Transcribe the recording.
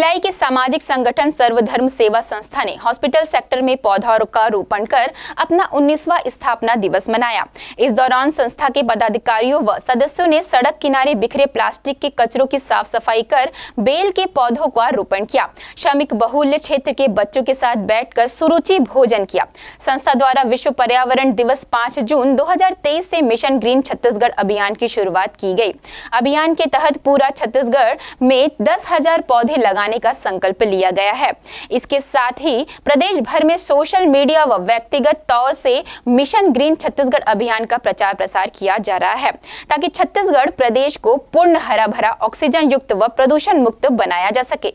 भिलाई के सामाजिक संगठन सर्वधर्म सेवा संस्था ने हॉस्पिटल सेक्टर में पौधा का रोपण कर अपना 19वां स्थापना दिवस मनाया। इस दौरान संस्था के पदाधिकारियों व सदस्यों ने सड़क किनारे बिखरे प्लास्टिक के कचरों की साफ़ सफ़ाई कर बेल के पौधों का रोपण किया। श्रमिक बहुल्य क्षेत्र के बच्चों के साथ बैठकर सुरुचि भोजन किया। संस्था द्वारा विश्व पर्यावरण दिवस पाँच जून दो से मिशन ग्रीन छत्तीसगढ़ अभियान की शुरुआत की गई। अभियान के तहत पूरा छत्तीसगढ़ में दस हज़ार पौधे लगाने का संकल्प लिया गया है। इसके साथ ही प्रदेश भर में सोशल मीडिया व व्यक्तिगत तौर से मिशन ग्रीन छत्तीसगढ़ अभियान का प्रचार प्रसार किया जा रहा है, ताकि छत्तीसगढ़ प्रदेश को पूर्ण हरा भरा, ऑक्सीजन युक्त व प्रदूषण मुक्त बनाया जा सके।